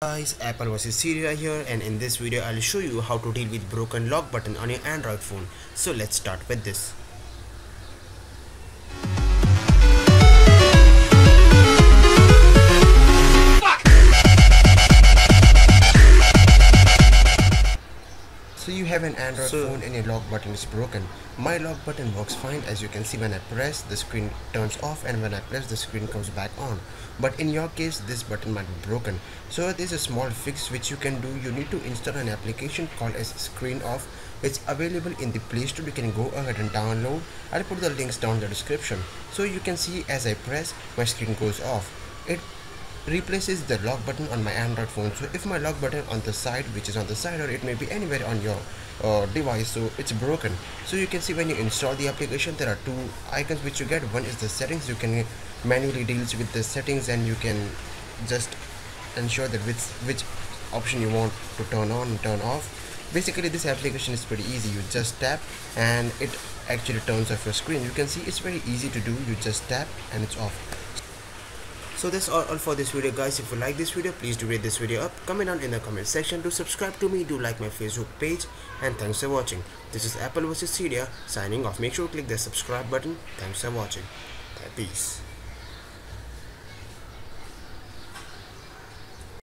guys apple vs Cydia here and in this video i'll show you how to deal with broken lock button on your android phone. So let's start with this have an Android so, phone and your lock button is broken. My lock button works fine as you can see when I press the screen turns off and when I press the screen comes back on. But in your case this button might be broken. So there's a small fix which you can do. You need to install an application called as screen off. It's available in the Play Store. You can go ahead and download. I'll put the links down in the description. So you can see as I press my screen goes off. It replaces the lock button on my android phone. So if my lock button on the side which is on the side or it may be anywhere on your uh, device so it's broken. So you can see when you install the application there are two icons which you get. One is the settings. You can manually deals with the settings and you can just ensure that which which option you want to turn on and turn off. Basically this application is pretty easy. You just tap and it actually turns off your screen. You can see it's very easy to do. You just tap and it's off so that's all, all for this video guys. If you like this video please do rate this video up. Comment down in the comment section do subscribe to me. Do like my facebook page. And thanks for watching. This is apple vs Cydia signing off. Make sure to click the subscribe button. Thanks for watching. Peace